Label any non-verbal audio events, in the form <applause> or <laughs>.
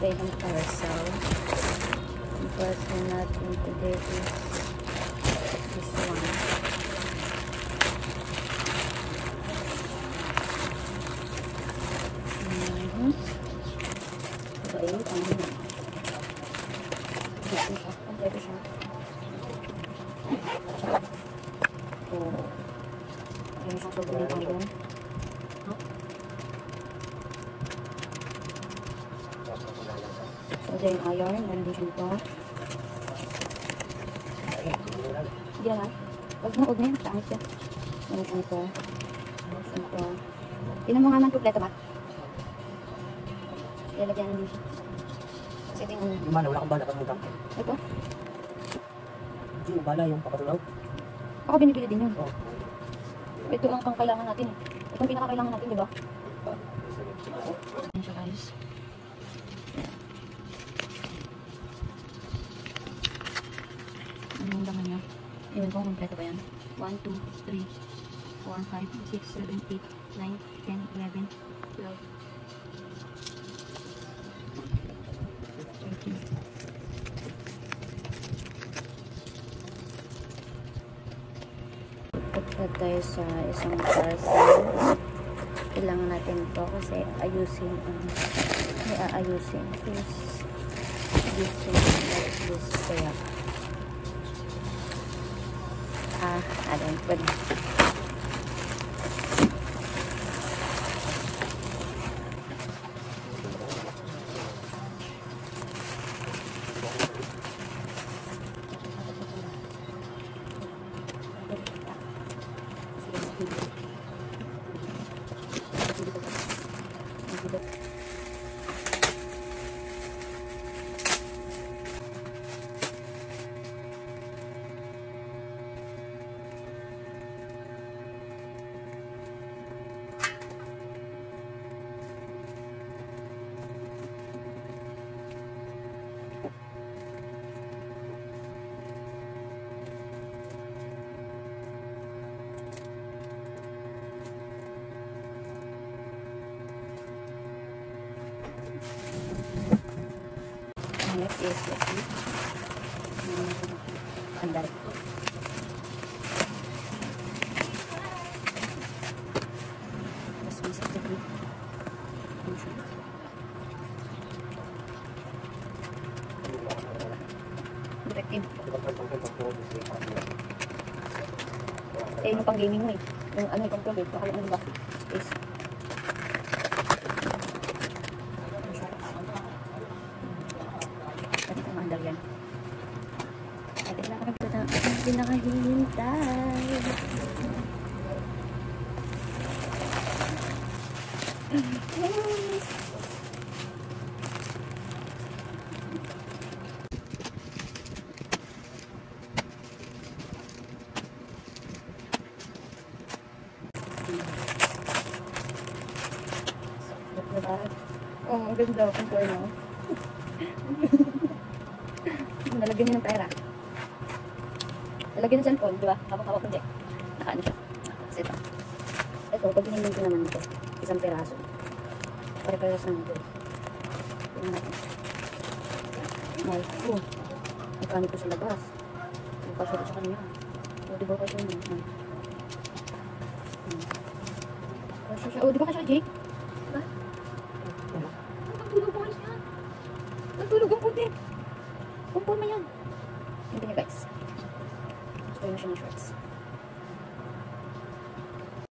baby carousel because I'm not into babies this one mm -hmm. Oh, ini satu This ayam. Ito yung iron. Nito. Hindi na. Huwag na, huwag na yun. Pangit siya. Siya nito. Tinan mo nga man kompleto ba? Ilalagyan na din siya. Kasi ito yung ano. Yung bala, wala kang bala pag magkampi. Ito. Hindi, yung bala yung papatulaw. Ako binibili din yun. Oh. Ito ang pang kailangan natin eh. Ito ang pinakakailangan natin, di ba? Ayan siya guys. Yung laman niya? Ewan ko kung kompleto ba yan. 1, 2, 3, 4, 5, 6, 7, 8, 9, 10, 11, 12, 13. Punta tayo sa isang parcel. Kailangan natin to kasi ayusin ang may aayusin. Please, ayusin like this kaya. à, uh, Alan Quinn Ano siya? Directive. Eh, yung pang gaming mo eh. Yung ano, yung control eh. Baka yung ano ba? Space. Ano siya? Pwede kang maandar yan. Pwede na ang pinakahihintay. <laughs> Oo, ang ganda. Ang ganda. <laughs> Nalagyan niya ng pera. Nalagyan ng cellphone, di ba? Hawak-hawak jack. Nakaano siya. Kasi ito. Ito, pag pinindin ko naman ito, isang peraso. Pare-paras naman ito. Tingnan natin. Ay, oh. Magkano ito sa labas? Magkasya ko sa kanya. O, di ba kasya? Ay. Hmm. Kasya siya. O, di ba kasya, Jake? Diba? Nagtulog ang yan. Nagtulog ang puti. Kumpul mo yan. Hindi niya guys. Gusto ko yung siya ng shorts.